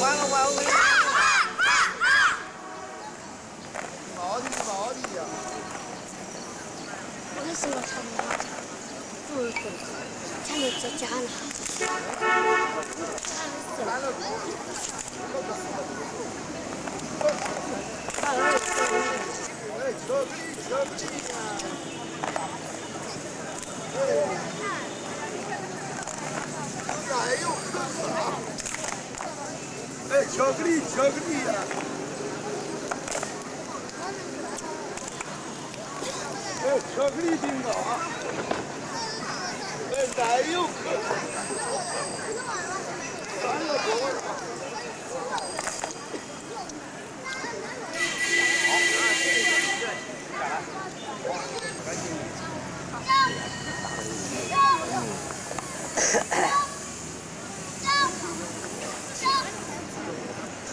完了完了。毛的毛的呀！什么他们不如狗？他们在家呢。哎，巧克力，巧克力呀！哎呦，哎，巧克力，巧克力呀！哎，巧克力冰糕啊！哎，奶油可三个多。嗯